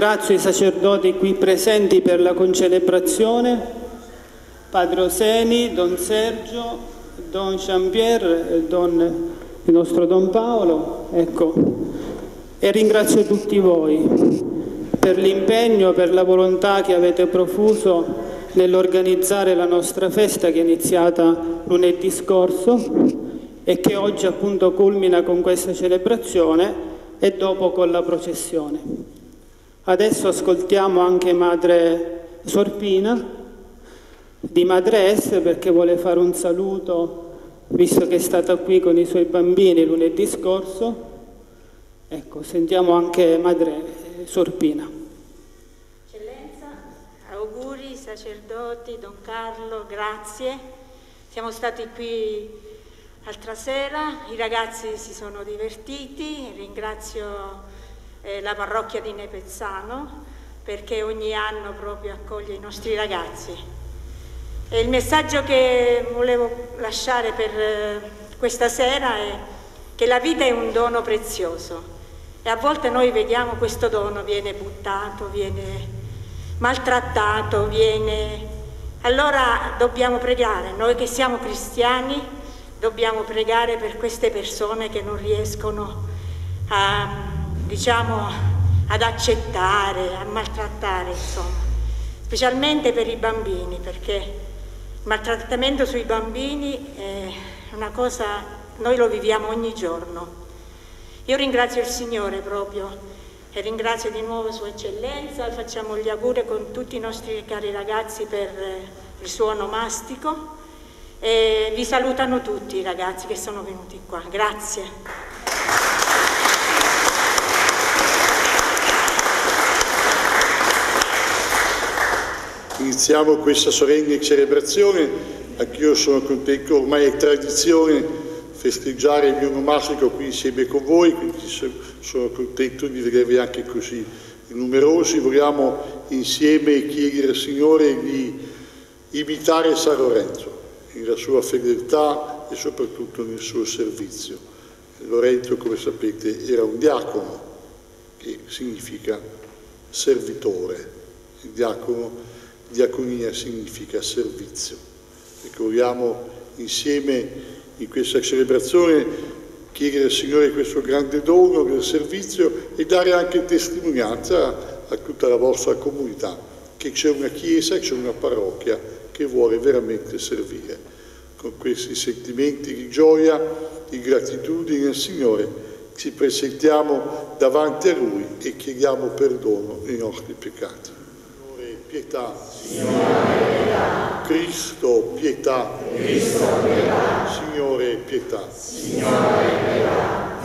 Ringrazio i sacerdoti qui presenti per la concelebrazione, Padre Oseni, Don Sergio, Don Jean-Pierre, il nostro Don Paolo, ecco, e ringrazio tutti voi per l'impegno, per la volontà che avete profuso nell'organizzare la nostra festa che è iniziata lunedì scorso e che oggi appunto culmina con questa celebrazione e dopo con la processione. Adesso ascoltiamo anche Madre Sorpina di Madre S perché vuole fare un saluto visto che è stata qui con i suoi bambini lunedì scorso. Ecco, sentiamo anche Madre Sorpina. Eccellenza, auguri, sacerdoti, Don Carlo, grazie. Siamo stati qui l'altra sera, i ragazzi si sono divertiti, ringrazio eh, la parrocchia di Nepezzano perché ogni anno proprio accoglie i nostri ragazzi. E il messaggio che volevo lasciare per eh, questa sera è che la vita è un dono prezioso e a volte noi vediamo questo dono viene buttato, viene maltrattato, viene... Allora dobbiamo pregare, noi che siamo cristiani dobbiamo pregare per queste persone che non riescono a, diciamo, ad accettare, a maltrattare, insomma, specialmente per i bambini, perché il maltrattamento sui bambini è una cosa, noi lo viviamo ogni giorno. Io ringrazio il Signore proprio e ringrazio di nuovo Sua Eccellenza, facciamo gli auguri con tutti i nostri cari ragazzi per eh, il suo onomastico e vi salutano tutti i ragazzi che sono venuti qua. Grazie. Iniziamo questa solenne celebrazione, anch'io sono contento, ormai è tradizione festeggiare il mio onomastico qui insieme con voi, quindi sono contento di vedervi anche così numerosi. Vogliamo insieme chiedere al Signore di imitare San Lorenzo nella sua fedeltà e soprattutto nel suo servizio. Lorenzo, come sapete, era un diacono, che significa servitore. Il diacono, diaconia significa servizio. Ricordiamo insieme in questa celebrazione chiedere al Signore questo grande dono del servizio e dare anche testimonianza a tutta la vostra comunità che c'è una chiesa, c'è una parrocchia che vuole veramente servire. Con questi sentimenti di gioia, di gratitudine al Signore, ci presentiamo davanti a Lui e chiediamo perdono dei nostri peccati. Signore, pietà. Signore, pietà. Cristo, pietà. Cristo, pietà. Signore, pietà. Signore, pietà.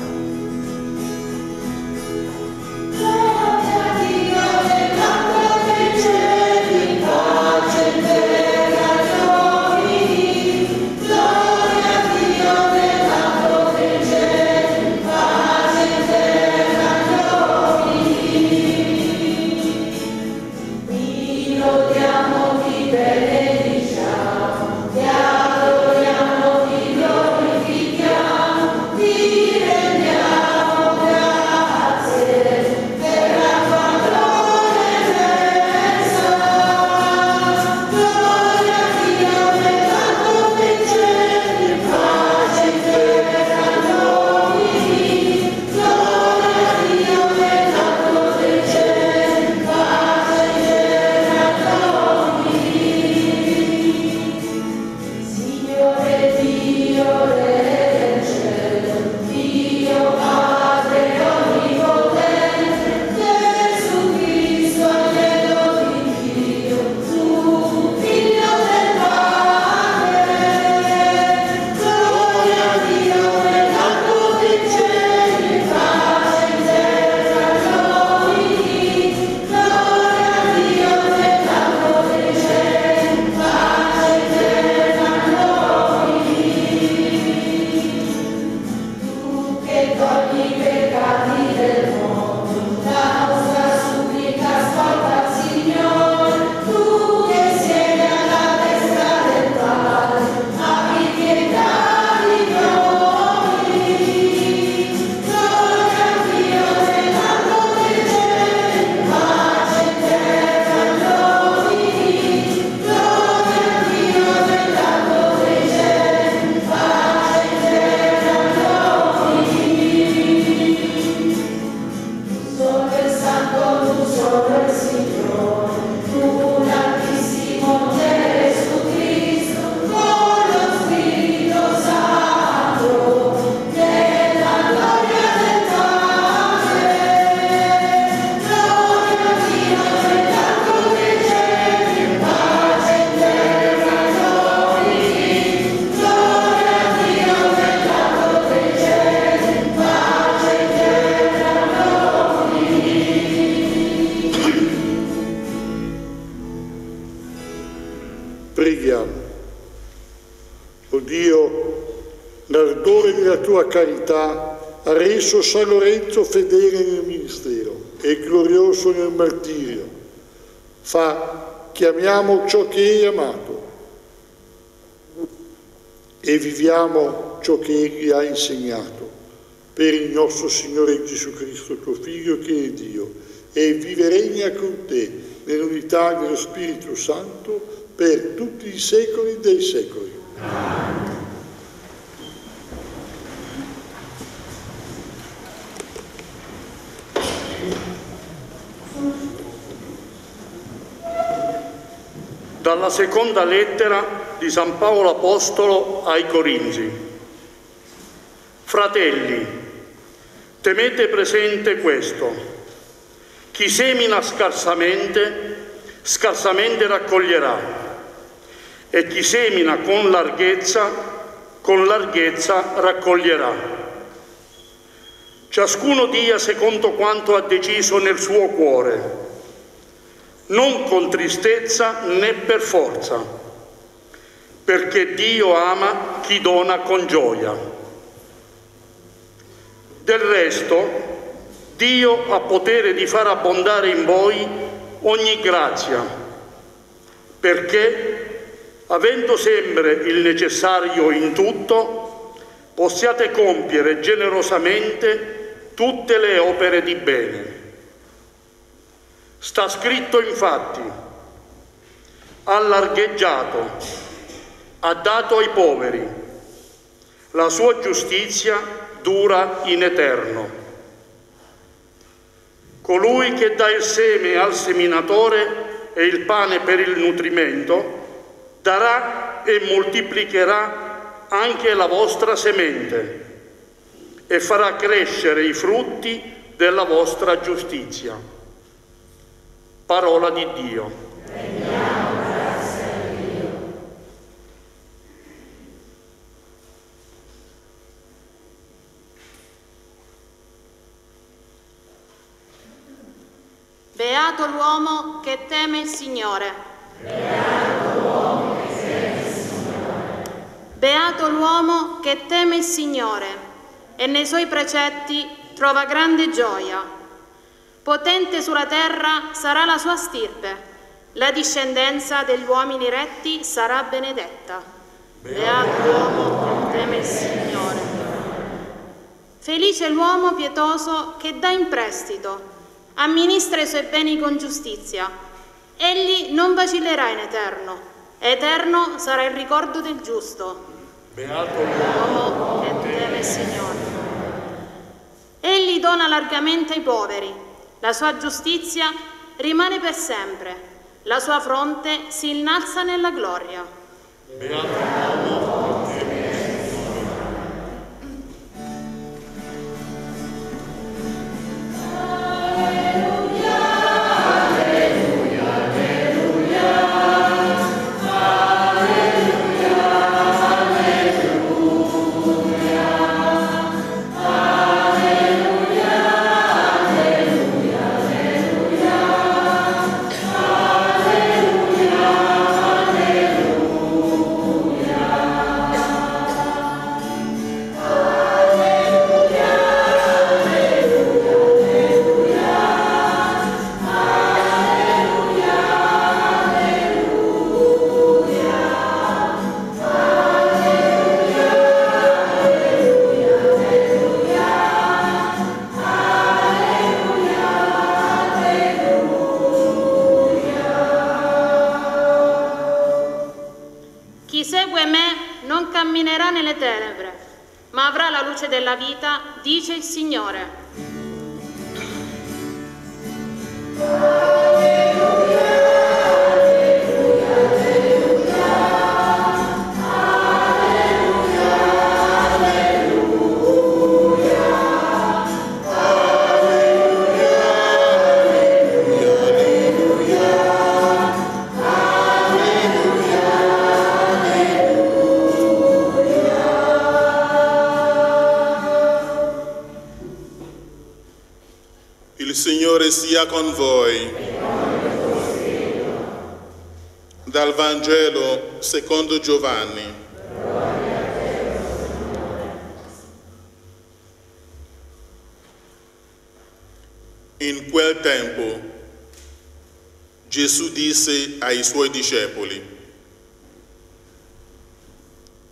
Reso San Lorenzo fedele nel ministero e glorioso nel martirio. Fa, chiamiamo ciò che è amato e viviamo ciò che Egli ha insegnato per il nostro Signore Gesù Cristo, tuo Figlio che è Dio, e vive regna con te nell'unità dello Spirito Santo per tutti i secoli dei secoli. Amen. Dalla seconda lettera di San Paolo Apostolo ai Corinzi. Fratelli, tenete presente questo. Chi semina scarsamente, scarsamente raccoglierà, e chi semina con larghezza, con larghezza raccoglierà. Ciascuno dia secondo quanto ha deciso nel suo cuore non con tristezza né per forza, perché Dio ama chi dona con gioia. Del resto, Dio ha potere di far abbondare in voi ogni grazia, perché, avendo sempre il necessario in tutto, possiate compiere generosamente tutte le opere di bene. Sta scritto infatti, ha largheggiato, ha dato ai poveri, la sua giustizia dura in eterno. Colui che dà il seme al seminatore e il pane per il nutrimento, darà e moltiplicherà anche la vostra semente e farà crescere i frutti della vostra giustizia. Parola di Dio. Beato l'uomo che teme il Signore. Beato l'uomo che teme il Signore. Beato l'uomo che teme il Signore e nei suoi precetti trova grande gioia. Potente sulla terra sarà la sua stirpe, la discendenza degli uomini retti sarà benedetta. Beato l'uomo che teme il Signore. Felice l'uomo pietoso che dà in prestito amministra i suoi beni con giustizia. Egli non vacillerà in eterno, eterno sarà il ricordo del giusto. Beato l'uomo che teme il Signore. Egli dona largamente ai poveri, la sua giustizia rimane per sempre, la sua fronte si innalza nella gloria. Beato suoi discepoli,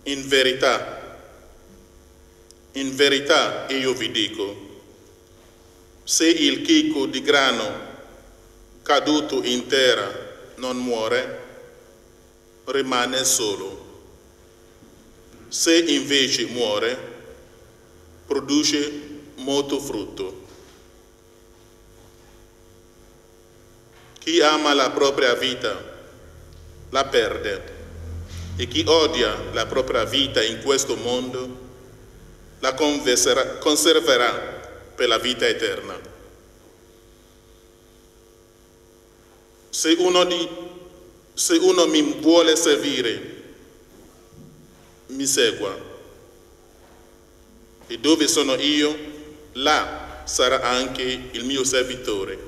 in verità, in verità io vi dico, se il chicco di grano caduto in terra non muore, rimane solo. Se invece muore, produce molto frutto. Chi ama la propria vita la perde e chi odia la propria vita in questo mondo la conserverà per la vita eterna. Se uno, di- se uno mi vuole servire, mi segua. E dove sono io, là sarà anche il mio servitore.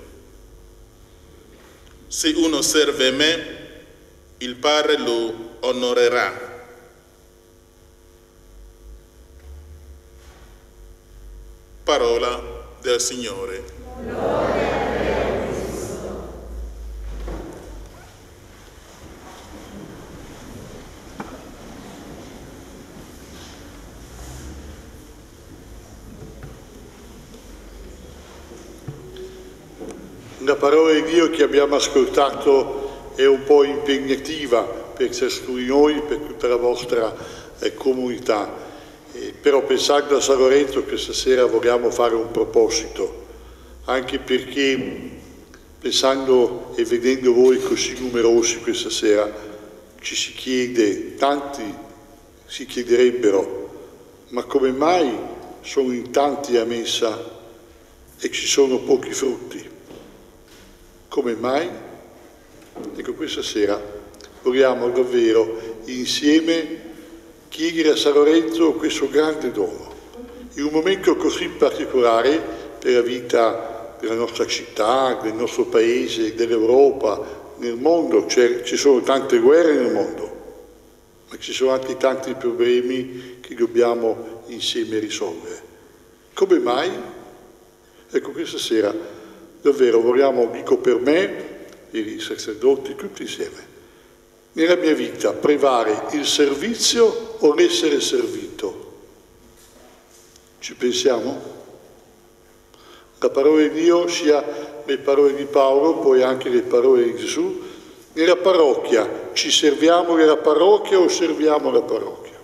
Se uno serve me, il Padre lo onorerà. Parola del Signore. La parola di Dio che abbiamo ascoltato è un po' impegnativa per ciascuno di noi, per tutta la vostra eh, comunità. Eh, però pensando a San Lorenzo questa sera vogliamo fare un proposito, anche perché pensando e vedendo voi così numerosi questa sera, ci si chiede, tanti si chiederebbero, ma come mai sono in tanti a messa e ci sono pochi frutti. Come mai? Ecco, questa sera vogliamo davvero insieme chiedere a San Lorenzo questo grande dono, in un momento così particolare per la vita della nostra città, del nostro paese, dell'Europa, nel mondo, ci sono tante guerre nel mondo, ma ci sono anche tanti problemi che dobbiamo insieme risolvere. Come mai? Ecco, questa sera davvero vogliamo, dico per me, i sacerdoti, tutti insieme, nella mia vita prevare il servizio o l'essere servito? Ci pensiamo? La parola di Dio sia le parole di Paolo, poi anche le parole di Gesù, nella parrocchia ci serviamo della parrocchia o serviamo la parrocchia?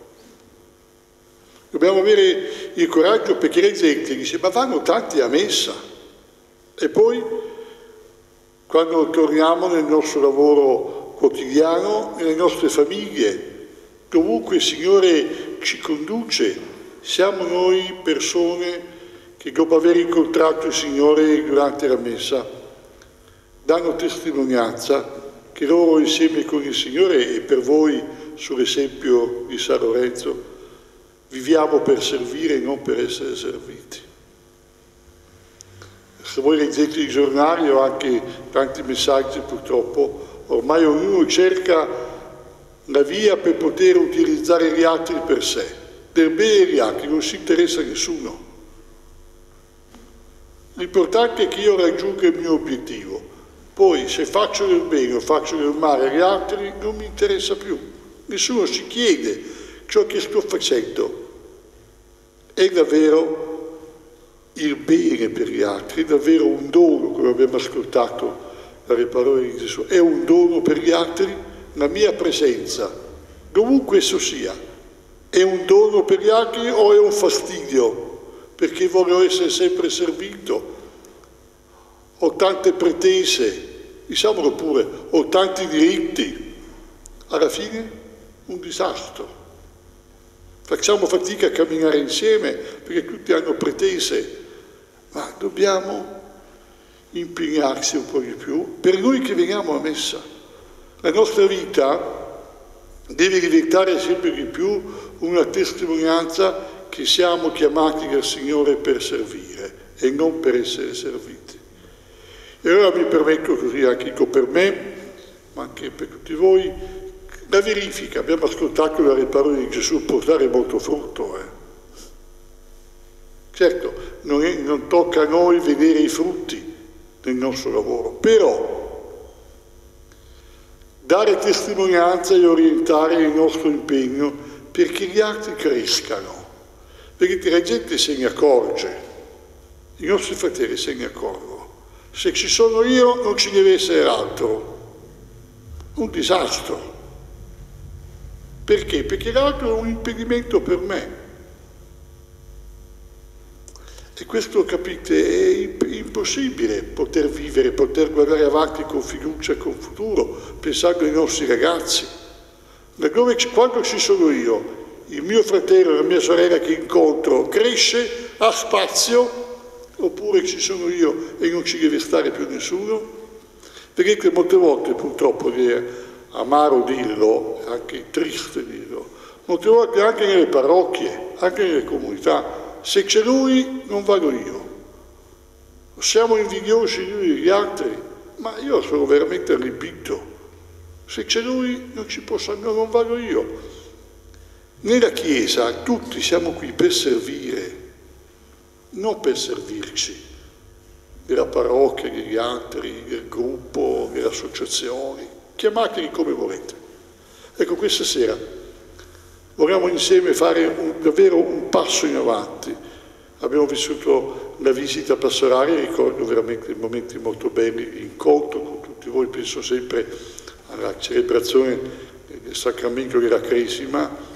Dobbiamo avere il coraggio perché la gente dice ma vanno tanti a messa e poi quando torniamo nel nostro lavoro quotidiano, nelle nostre famiglie, dovunque il Signore ci conduce, siamo noi persone che dopo aver incontrato il Signore durante la messa danno testimonianza che loro insieme con il Signore e per voi sull'esempio di San Lorenzo viviamo per servire e non per essere serviti. Se voi leggete i giornali o anche tanti messaggi purtroppo, ormai ognuno cerca la via per poter utilizzare gli altri per sé, per bene gli altri, non si interessa nessuno. L'importante è che io raggiunga il mio obiettivo. Poi se faccio del bene o faccio del male agli altri non mi interessa più. Nessuno si chiede ciò che sto facendo è davvero il bene per gli altri, è davvero un dono, come abbiamo ascoltato dalle parole di Gesù, è un dono per gli altri la mia presenza, dovunque esso sia, è un dono per gli altri o è un fastidio? perché voglio essere sempre servito. Ho tante pretese, diciamolo pure, ho tanti diritti. Alla fine un disastro. Facciamo fatica a camminare insieme perché tutti hanno pretese, ma dobbiamo impegnarsi un po' di più per noi che veniamo a messa. La nostra vita deve diventare sempre di più una testimonianza che siamo chiamati dal Signore per servire e non per essere serviti. E allora mi permetto così anche per me, ma anche per tutti voi, la verifica, abbiamo ascoltato dalle parole di Gesù, può dare molto frutto. Eh. Certo, non, è, non tocca a noi vedere i frutti del nostro lavoro, però dare testimonianza e orientare il nostro impegno perché gli altri crescano perché la gente se ne accorge, i nostri fratelli se ne accorgono. Se ci sono io non ci deve essere altro. Un disastro. Perché? Perché l'altro è un impedimento per me. E questo, capite, è impossibile poter vivere, poter guardare avanti con fiducia e con futuro, pensando ai nostri ragazzi. Quando ci sono io il mio fratello, la mia sorella che incontro cresce, ha spazio, oppure ci sono io e non ci deve stare più nessuno? Perché molte volte purtroppo è amaro dirlo, anche triste dirlo, molte volte anche nelle parrocchie, anche nelle comunità, se c'è lui non vado io. Siamo invidiosi gli uni degli altri, ma io sono veramente allibito. Se c'è lui non ci posso, non vado io. Nella Chiesa tutti siamo qui per servire, non per servirci della parrocchia, degli altri, del gruppo, delle associazioni, chiamateli come volete. Ecco, questa sera vogliamo insieme fare un, davvero un passo in avanti. Abbiamo vissuto la visita pastorale, ricordo veramente momenti molto belli, l'incontro con tutti voi, penso sempre alla celebrazione del sacramento della Cresima,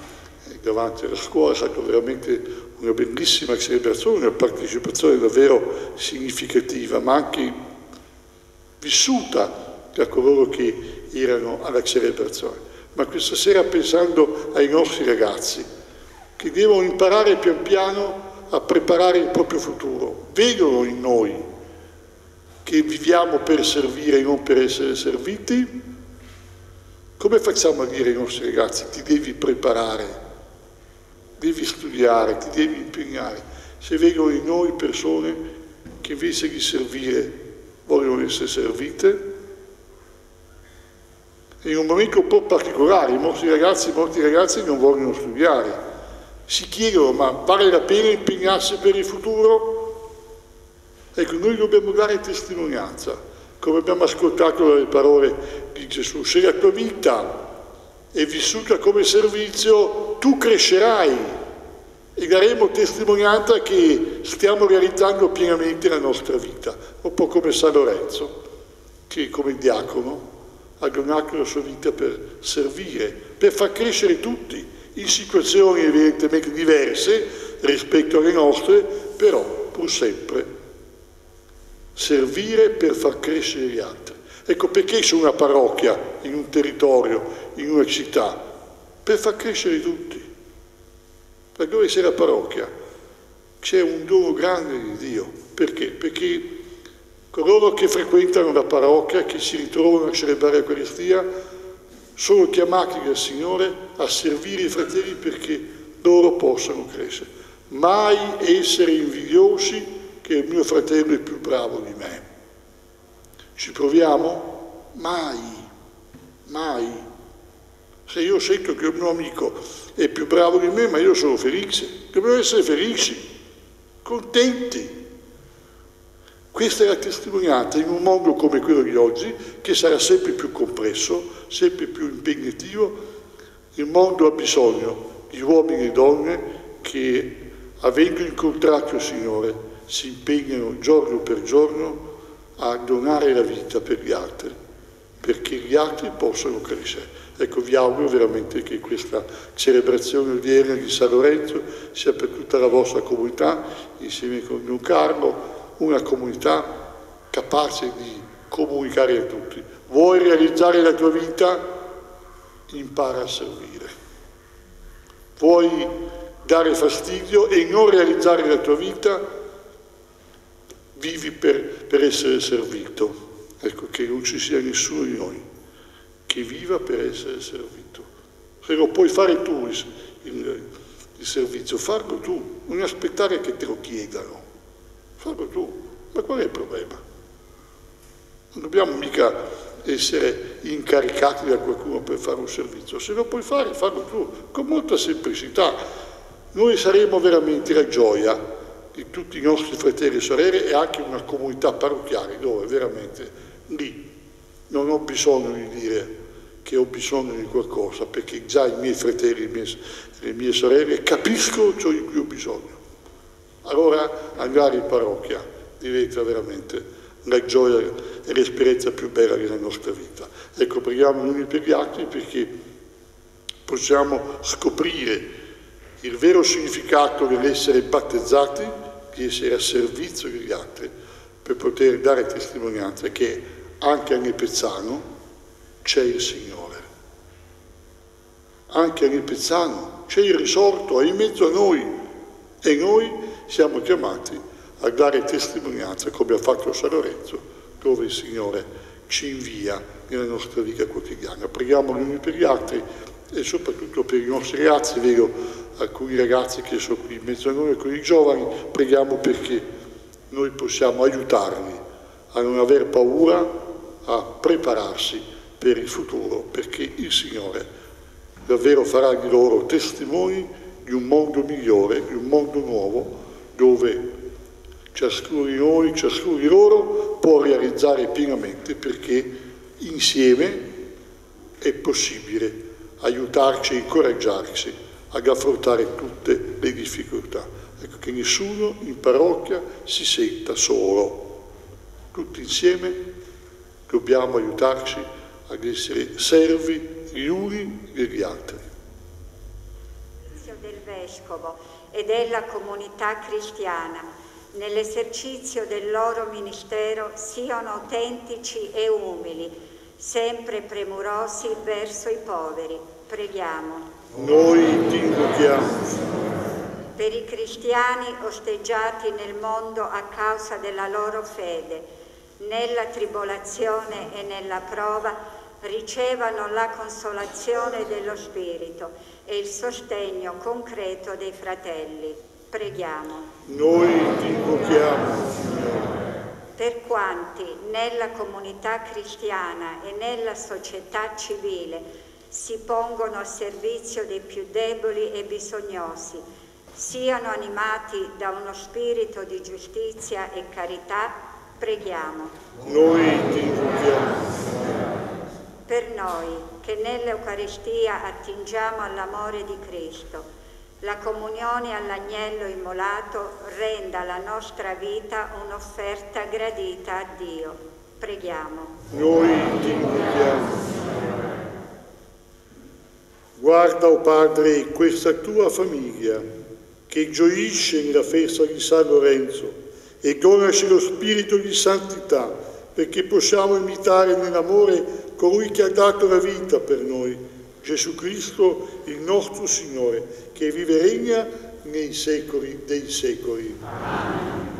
davanti alla scuola, è stata veramente una bellissima celebrazione, una partecipazione davvero significativa, ma anche vissuta da coloro che erano alla celebrazione. Ma questa sera pensando ai nostri ragazzi, che devono imparare pian piano a preparare il proprio futuro, vedono in noi che viviamo per servire e non per essere serviti, come facciamo a dire ai nostri ragazzi ti devi preparare, devi studiare, ti devi impegnare, se vedono in noi persone che invece di servire vogliono essere servite? In un momento un po' particolare, molti ragazzi, molti ragazzi non vogliono studiare, si chiedono ma vale la pena impegnarsi per il futuro? Ecco, noi dobbiamo dare testimonianza, come abbiamo ascoltato dalle parole di Gesù, se la tua vita è vissuta come servizio, tu crescerai. E daremo testimonianza che stiamo realizzando pienamente la nostra vita, un po' come San Lorenzo, che come diacono donato la sua vita per servire, per far crescere tutti in situazioni evidentemente diverse rispetto alle nostre, però pur sempre servire per far crescere gli altri. Ecco perché su una parrocchia, in un territorio, in una città, per far crescere tutti. Da dove c'è la parrocchia? C'è un dono grande di Dio. Perché? Perché coloro che frequentano la parrocchia, che si ritrovano a celebrare l'Eucaristia, sono chiamati dal Signore a servire i fratelli perché loro possano crescere. Mai essere invidiosi che il mio fratello è più bravo di me. Ci proviamo? Mai, mai. Se io sento che un mio amico è più bravo di me, ma io sono felice, dobbiamo essere felici, contenti. Questa è la testimonianza in un mondo come quello di oggi, che sarà sempre più compresso, sempre più impegnativo. Il mondo ha bisogno di uomini e donne che, avendo incontrato il Signore, si impegnano giorno per giorno a donare la vita per gli altri, perché gli altri possano crescere. Ecco, vi auguro veramente che questa celebrazione odierna di San Lorenzo sia per tutta la vostra comunità, insieme con Don Carlo, una comunità capace di comunicare a tutti. Vuoi realizzare la tua vita? Impara a servire. Vuoi dare fastidio e non realizzare la tua vita? Vivi per, per essere servito. Ecco, che non ci sia nessuno di noi che viva per essere servito. Se lo puoi fare tu il, il, il servizio, farlo tu, non aspettare che te lo chiedano. Farlo tu. Ma qual è il problema? Non dobbiamo mica essere incaricati da qualcuno per fare un servizio. Se lo puoi fare, farlo tu, con molta semplicità. Noi saremo veramente la gioia di tutti i nostri fratelli e sorelle e anche una comunità parrocchiale dove veramente lì non ho bisogno di dire che ho bisogno di qualcosa, perché già i miei fratelli e le mie sorelle capiscono ciò di cui ho bisogno. Allora andare in parrocchia diventa veramente la gioia e l'esperienza più bella della nostra vita. Ecco, preghiamo gli uni per gli altri perché possiamo scoprire il vero significato dell'essere battezzati, di essere a servizio degli altri, per poter dare testimonianza che anche a Nepezzano c'è il Signore. Anche a Nepezzano c'è il risorto, è in mezzo a noi e noi siamo chiamati a dare testimonianza come ha fatto San Lorenzo, dove il Signore ci invia nella nostra vita quotidiana. Preghiamo gli uni per gli altri e soprattutto per i nostri ragazzi, vedo alcuni ragazzi che sono qui in mezzo a noi, alcuni giovani, preghiamo perché noi possiamo aiutarli a non aver paura, a prepararsi per il futuro, perché il Signore davvero farà di loro testimoni di un mondo migliore, di un mondo nuovo, dove ciascuno di noi, ciascuno di loro può realizzare pienamente perché insieme è possibile aiutarci e incoraggiarci ad affrontare tutte le difficoltà. Ecco che nessuno in parrocchia si senta solo. Tutti insieme dobbiamo aiutarci ad essere servi gli uni degli altri. del Vescovo e della comunità cristiana nell'esercizio del loro ministero siano autentici e umili, sempre premurosi verso i poveri. Preghiamo. Noi ti invochiamo. per i cristiani osteggiati nel mondo a causa della loro fede, nella tribolazione e nella prova, ricevano la consolazione dello Spirito e il sostegno concreto dei fratelli. Preghiamo. Noi ti invochiamo, Signore. Per quanti nella comunità cristiana e nella società civile si pongono a servizio dei più deboli e bisognosi, siano animati da uno spirito di giustizia e carità, preghiamo. Noi ti invochiamo, Per noi che nell'Eucaristia attingiamo all'amore di Cristo, la comunione all'agnello immolato renda la nostra vita un'offerta gradita a Dio. Preghiamo. Noi ti invochiamo. Guarda, o oh Padre, questa tua famiglia che gioisce nella festa di San Lorenzo e donaci lo spirito di santità perché possiamo imitare nell'amore colui che ha dato la vita per noi, Gesù Cristo, il nostro Signore, che vive e regna nei secoli dei secoli. Amen.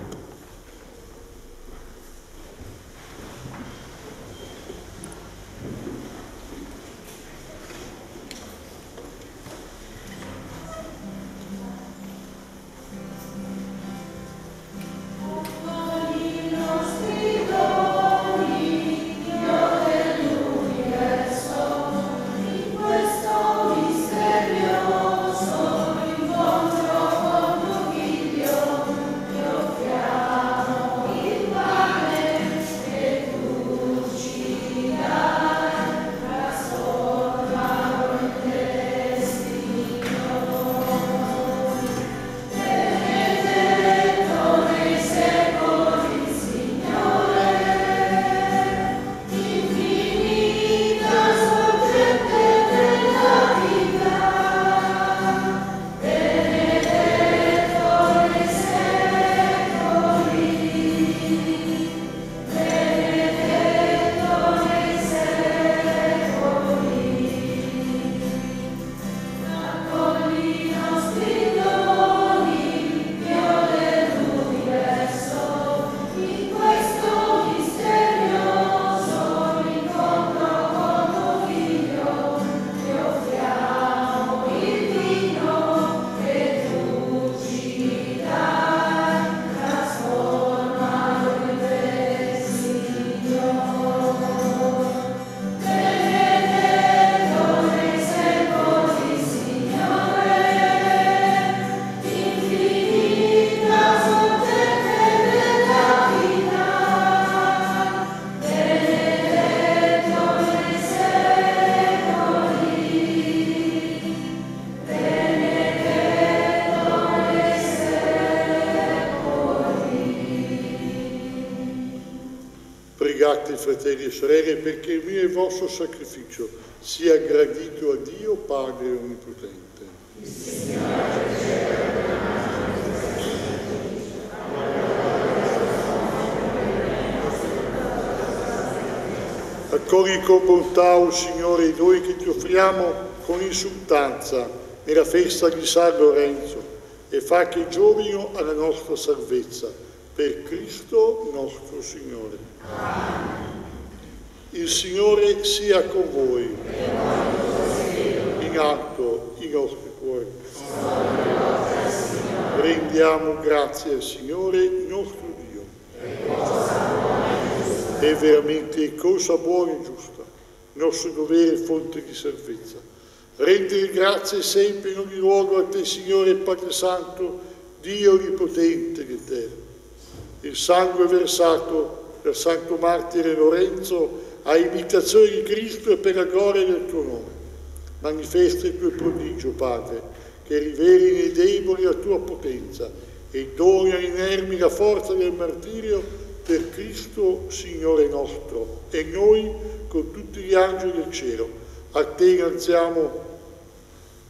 Fratelli e sorelle, perché il mio e il vostro sacrificio sia gradito a Dio Padre Onnipotente. Accogli con bontà, oh Signore, noi che ti offriamo con insultanza nella festa di San Lorenzo e fa che giovino alla nostra salvezza per Cristo nostro Signore. Amen. Il Signore sia con voi. In alto i nostri cuori. Rendiamo grazie al Signore, nostro Dio. È veramente cosa buona e giusta, nostro dovere e fonte di salvezza. Rendere grazie sempre in ogni luogo a te, Signore Padre Santo, Dio Onnipotente ed Eterno. Il sangue versato dal Santo Martire Lorenzo a imitazione di Cristo e per la gloria del tuo nome. Manifesta il tuo prodigio, Padre, che riveli nei deboli la tua potenza e doni agli inermi la forza del martirio per Cristo, Signore nostro. E noi, con tutti gli angeli del cielo, a te innalziamo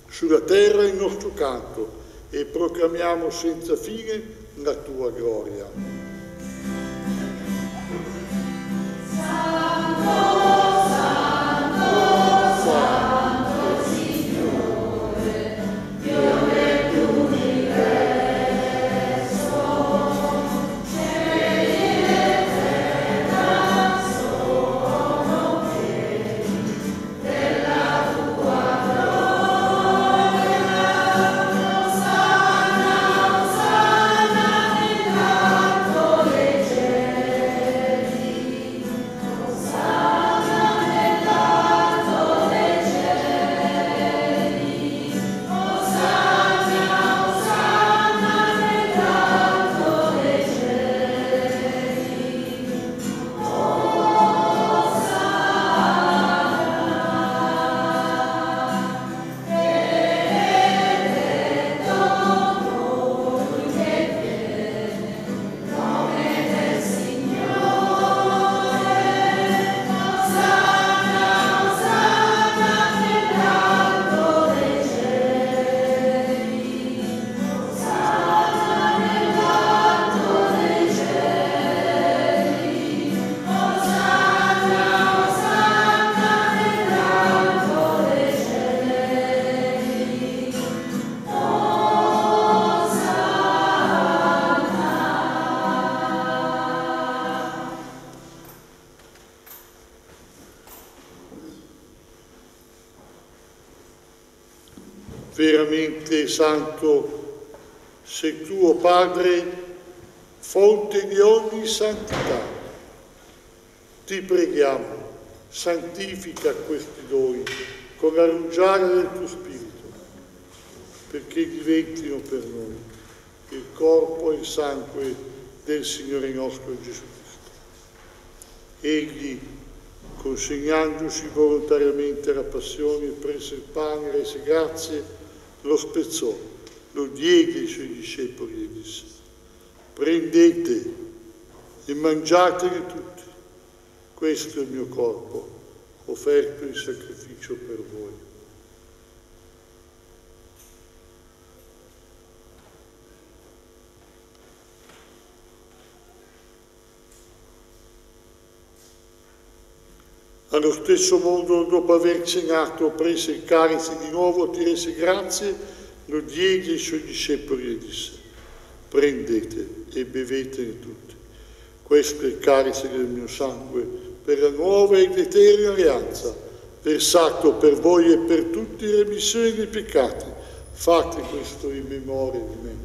sulla terra il nostro canto e proclamiamo senza fine la tua gloria. Santo santo, sei tuo Padre, fonte di ogni santità. Ti preghiamo, santifica questi doni con la rugiada del tuo Spirito, perché diventino per noi il corpo e il sangue del Signore nostro Gesù Cristo. Egli, consegnandosi volontariamente alla passione, prese il pane, rese grazie, lo spezzò, lo diede ai suoi discepoli e disse, prendete e mangiatene tutti, questo è il mio corpo, offerto in sacrificio per voi. Allo stesso modo, dopo aver cenato, prese il calice di nuovo, ti rese grazie, lo diede ai suoi discepoli e disse, prendete e bevetene tutti. Questo è il calice del mio sangue per la nuova ed eterna alleanza, versato per voi e per tutti remissione dei peccati. Fate questo in memoria di me.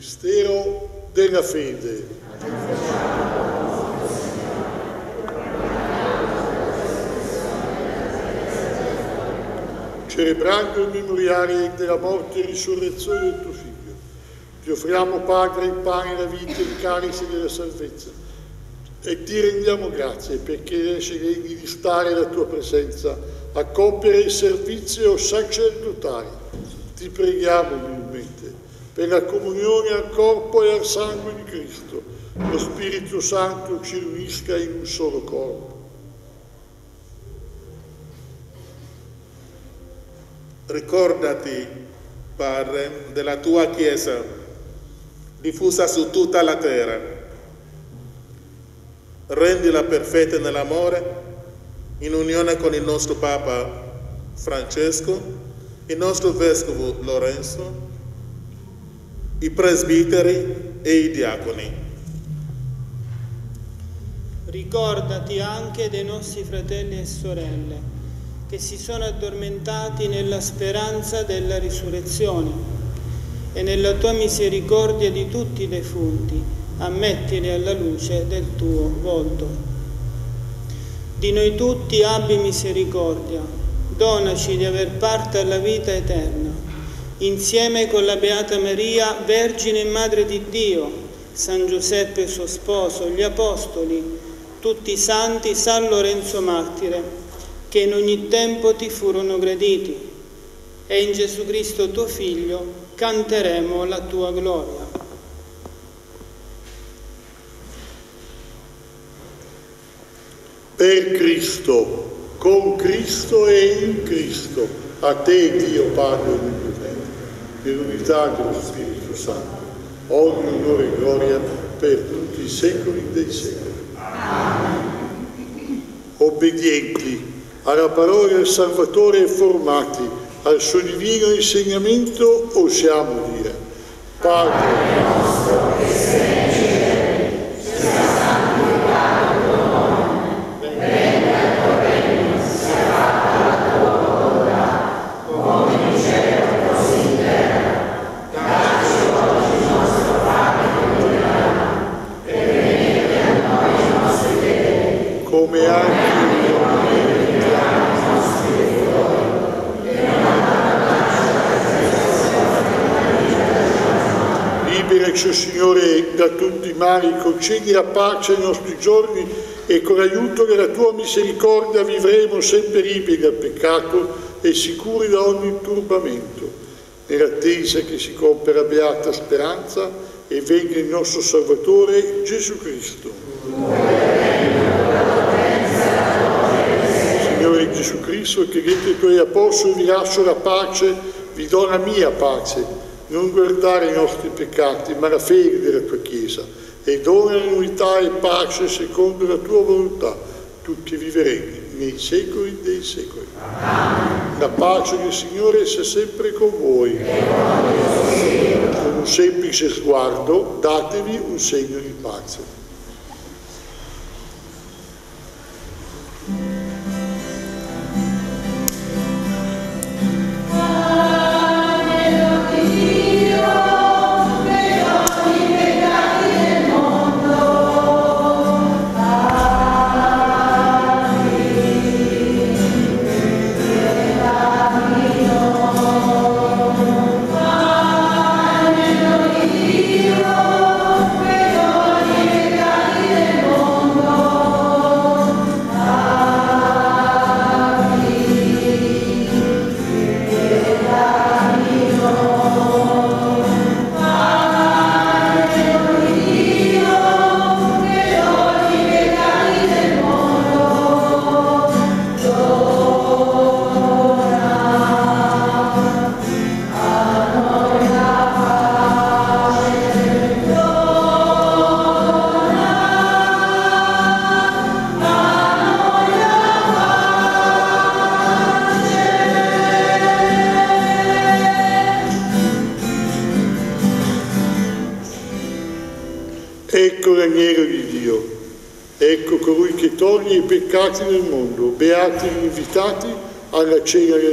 Mistero della fede. Celebrando il memoriale della morte e risurrezione del tuo Figlio, ti offriamo, Padre, il pane, la vita il calice della salvezza e ti rendiamo grazie perché scegli di stare alla tua presenza a compiere il servizio sacerdotale. Ti preghiamo umilmente per la comunione al corpo e al sangue di Cristo, lo Spirito Santo ci unisca in un solo corpo. Ricordati, Padre, della tua Chiesa, diffusa su tutta la terra. Rendila perfetta nell'amore, in unione con il nostro Papa Francesco, il nostro Vescovo Lorenzo, i presbiteri e i diaconi. Ricordati anche dei nostri fratelli e sorelle che si sono addormentati nella speranza della risurrezione e nella tua misericordia di tutti i defunti, ammettili alla luce del tuo volto. Di noi tutti abbi misericordia, donaci di aver parte alla vita eterna insieme con la Beata Maria, Vergine e Madre di Dio, San Giuseppe suo sposo, gli Apostoli, tutti i santi, San Lorenzo Martire, che in ogni tempo ti furono graditi, e in Gesù Cristo tuo Figlio canteremo la tua gloria. Per Cristo, con Cristo e in Cristo, a te Dio Padre Nell'unità dello Spirito Santo, ogni onore e gloria per tutti i secoli dei secoli. Obbedienti alla parola del Salvatore e formati al suo divino insegnamento, osiamo dire, Padre nostro che sei Liberaci, Signore, da tutti i mali, concedi la pace ai nostri giorni e con l'aiuto della tua misericordia vivremo sempre liberi dal peccato e sicuri da ogni turbamento, nell'attesa che si compia la beata speranza e venga il nostro Salvatore Gesù Cristo. Signore Gesù Cristo, che dite ai tuoi apostoli vi lascio la pace, vi do la mia pace non guardare i nostri peccati, ma la fede della tua Chiesa e dona l'unità e pace secondo la tua volontà. Tutti vivremo nei secoli dei secoli. La pace del Signore sia sempre con voi. Con un semplice sguardo datevi un segno di pace. Alla cena dell'agnello.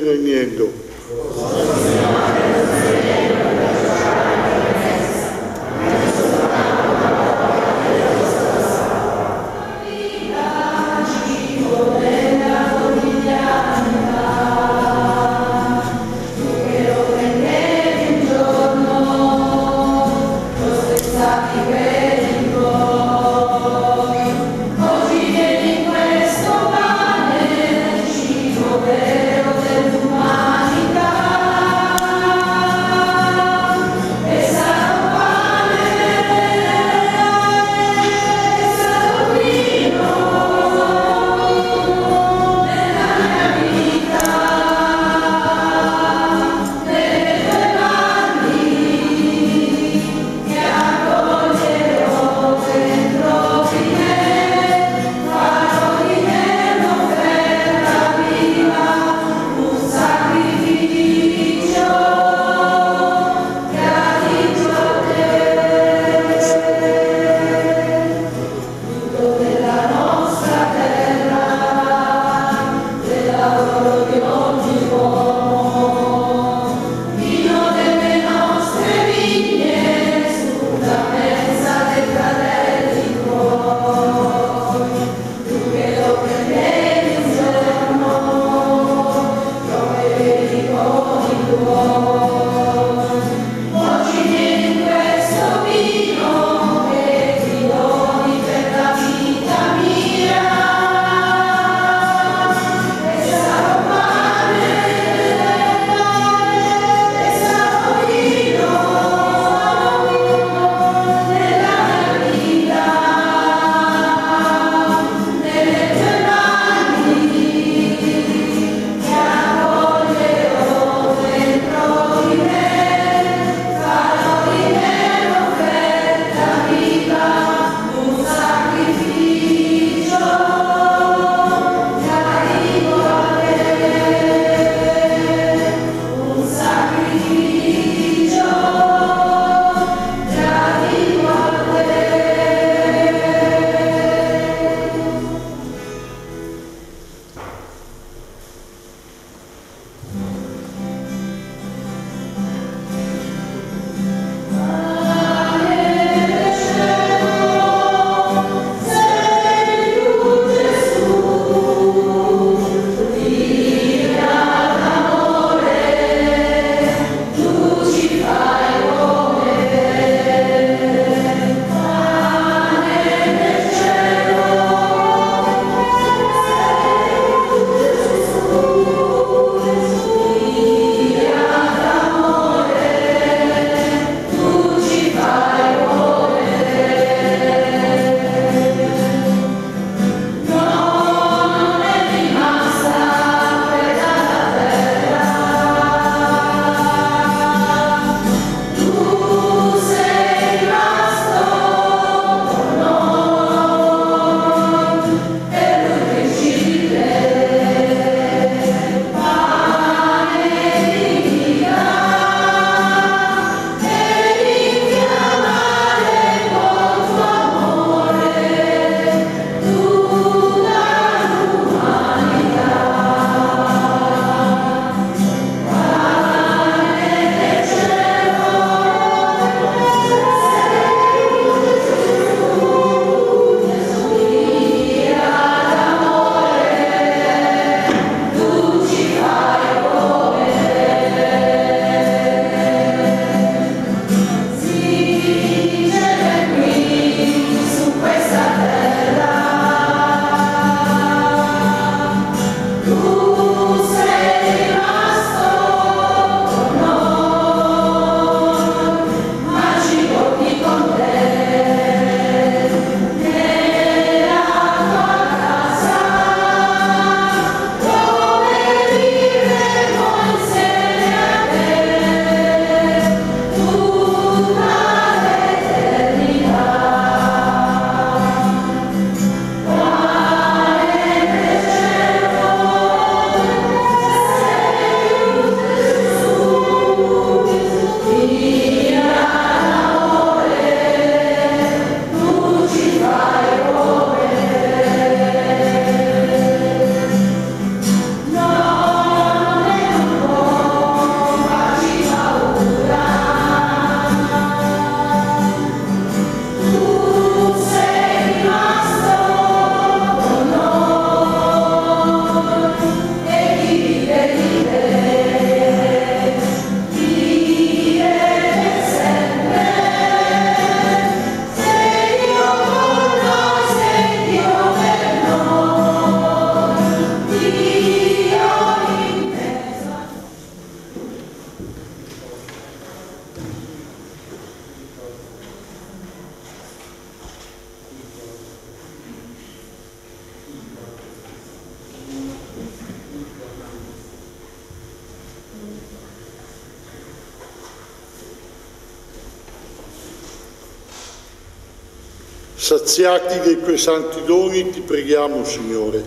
Saziati di quei santi doni, ti preghiamo, Signore,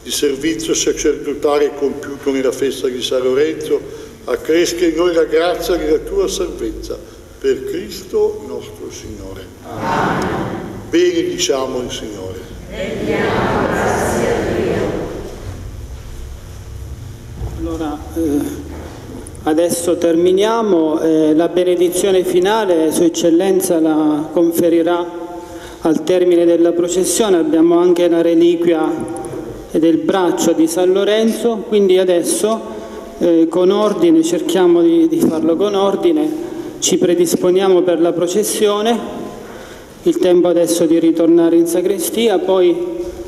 di servizio sacerdotale compiuto nella festa di San Lorenzo, accresca in noi la grazia della tua salvezza, per Cristo nostro Signore. Amen. Benediciamo il Signore. Vediamo, grazie a Dio. Allora, eh, adesso terminiamo, eh, la benedizione finale Sua Eccellenza la conferirà al termine della processione, abbiamo anche la reliquia del braccio di San Lorenzo, quindi adesso eh, con ordine, cerchiamo di, di farlo con ordine, ci predisponiamo per la processione, il tempo adesso di ritornare in sacrestia, poi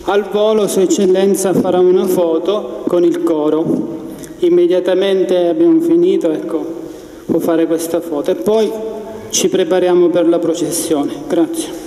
al volo Sua Eccellenza farà una foto con il coro. Immediatamente abbiamo finito, ecco, può fare questa foto e poi ci prepariamo per la processione. Grazie.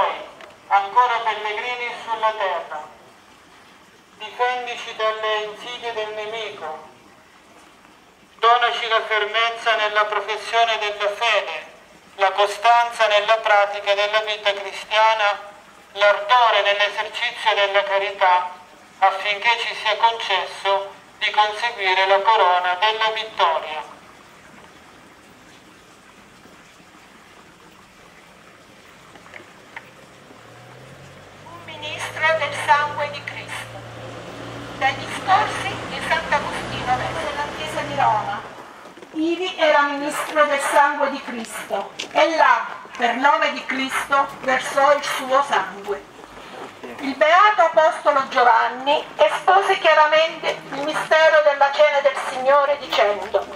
Noi, ancora pellegrini sulla terra. Difendici dalle insidie del nemico, donaci la fermezza nella professione della fede, la costanza nella pratica della vita cristiana, l'ardore nell'esercizio della carità, affinché ci sia concesso di conseguire la corona della vittoria. Un ministro del sangue di Cristo. Dagli scorsi di Sant'Agostino verso la Chiesa di Roma. Ivi era ministro del sangue di Cristo e là, per nome di Cristo, versò il suo sangue. Il beato Apostolo Giovanni espose chiaramente il mistero della cena del Signore dicendo,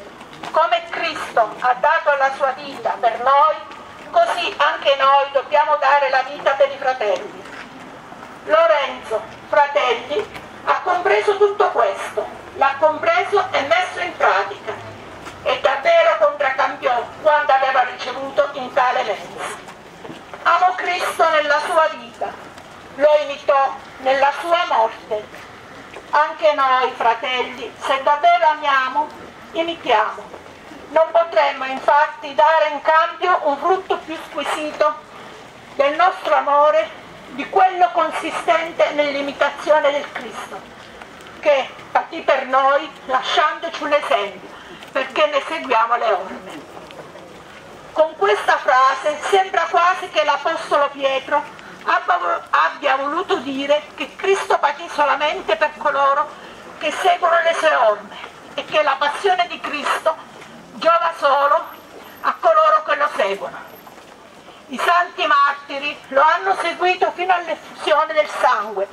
come Cristo ha dato la sua vita per noi, così anche noi dobbiamo dare la vita per i fratelli. Lorenzo, fratelli, ha compreso tutto questo, l'ha compreso e messo in pratica e davvero contraccambiò quando aveva ricevuto in tale mezzo. Amo Cristo nella sua vita lo imitò nella sua morte. Anche noi, fratelli, se davvero amiamo, imitiamo. Non potremmo infatti dare in cambio un frutto più squisito del nostro amore di quello consistente nell'imitazione del Cristo, che patì per noi lasciandoci un esempio, perché ne seguiamo le orme. Con questa frase sembra quasi che l'Apostolo Pietro abbia voluto dire che Cristo patì solamente per coloro che seguono le sue orme e che la passione di Cristo giova solo a coloro che lo seguono. I santi martiri lo hanno seguito fino all'effusione del sangue,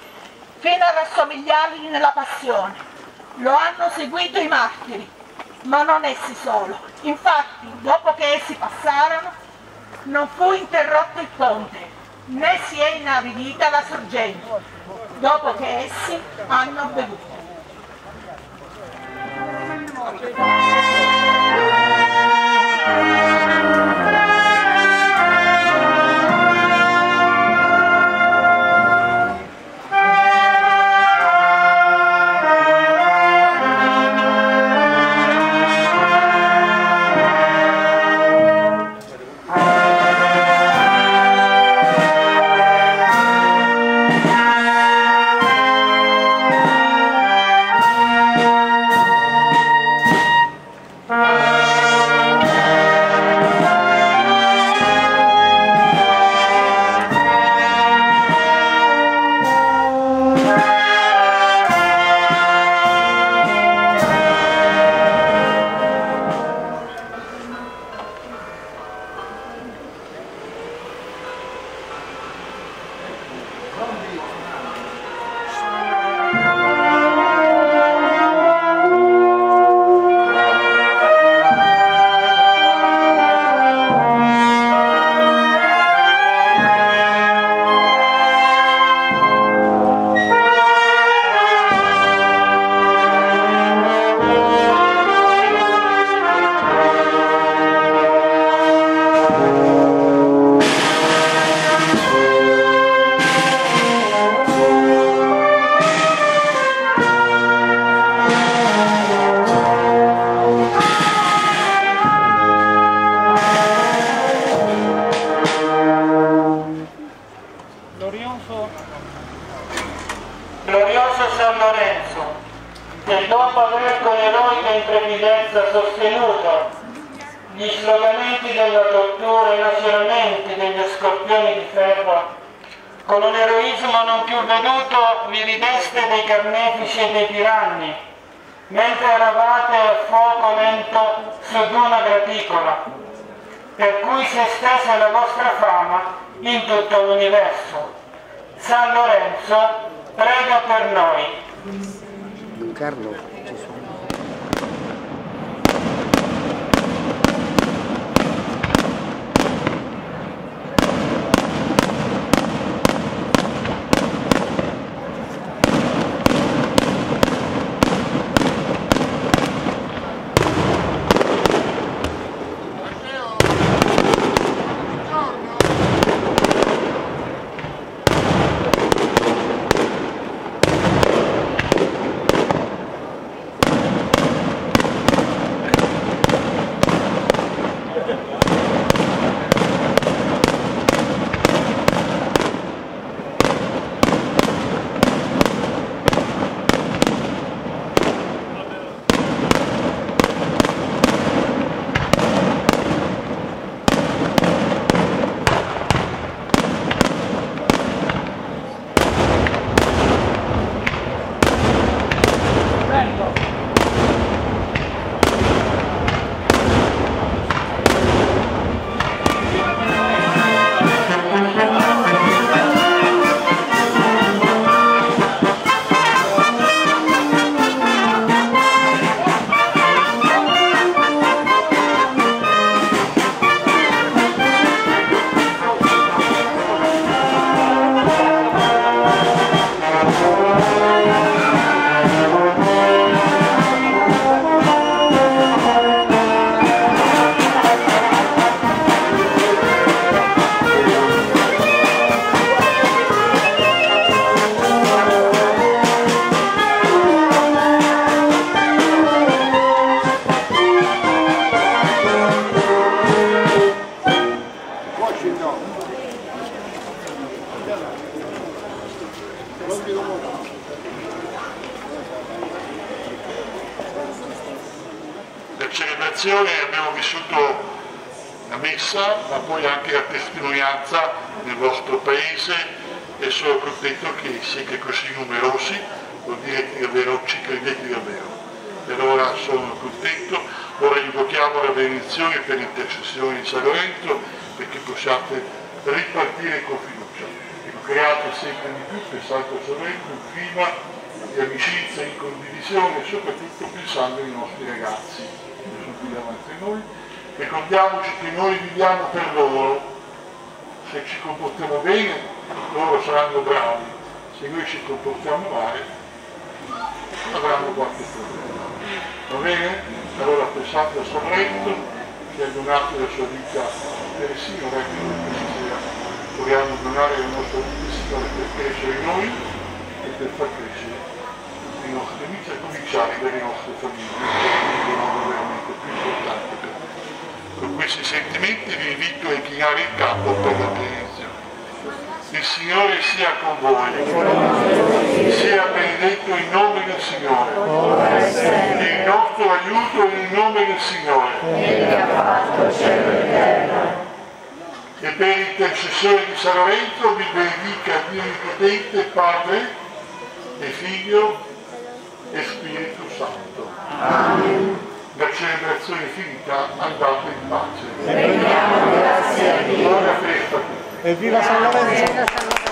fino a rassomigliargli nella passione. Lo hanno seguito i martiri, ma non essi solo. Infatti, dopo che essi passarono, non fu interrotto il ponte, né si è inaridita la sorgente, dopo che essi hanno bevuto. aver con eroica imprevidenza sostenuto gli slogamenti della tortura e i laceramenti degli scorpioni di ferro, con un eroismo non più veduto vi rideste dei carnefici e dei tiranni, mentre eravate a fuoco lento su d'una graticola, per cui si estese la vostra fama in tutto l'universo. San Lorenzo prega per noi. Carlo. Un clima di amicizia, di condivisione e soprattutto pensando ai nostri ragazzi che sono qui davanti a noi. Ricordiamoci che noi viviamo per loro, se ci comportiamo bene loro saranno bravi, se noi ci comportiamo male avranno qualche problema. Va bene? Allora pensate a San Lorenzo che ha donato la sua vita per il Signore, anche noi questa sera vogliamo donare la nostra vita al Signore per crescere noi per far crescere i nostri amici, a cominciare dalle nostre famiglie, che è veramente più importante per noi. Con questi sentimenti vi invito a inclinare il capo per la benedizione. Il Signore sia con voi, sia benedetto il nome del Signore, il nostro aiuto il nome del Signore. E per l'intercessione di San vi benedica Dio Onnipotente, Padre e Figlio e Spirito Santo. La celebrazione è finita, andate in pace. Buona festa a tutti. Evviva San Lorenzo!